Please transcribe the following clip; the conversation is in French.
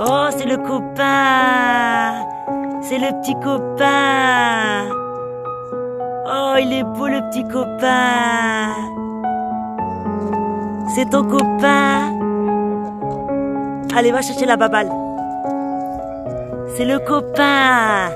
Oh, c'est le copain. C'est le petit copain. Oh, il est beau le petit copain. C'est ton copain. Allez, va chercher la baballe. C'est le copain.